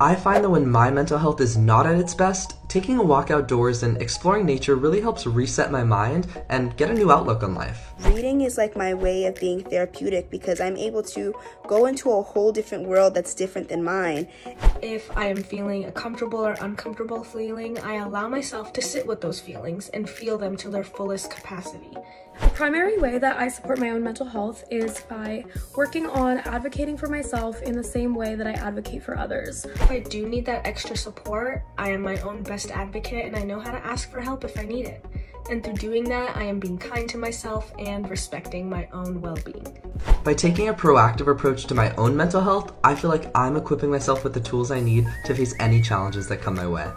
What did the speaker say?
I find that when my mental health is not at its best, taking a walk outdoors and exploring nature really helps reset my mind and get a new outlook on life. Reading is like my way of being therapeutic because I'm able to go into a whole different world that's different than mine. If I am feeling a comfortable or uncomfortable feeling, I allow myself to sit with those feelings and feel them to their fullest capacity. The primary way that I support my own mental health is by working on advocating for myself in the same way that I advocate for others. If I do need that extra support, I am my own best advocate and I know how to ask for help if I need it. And through doing that, I am being kind to myself and respecting my own well-being. By taking a proactive approach to my own mental health, I feel like I'm equipping myself with the tools I need to face any challenges that come my way.